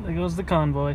There goes the convoy.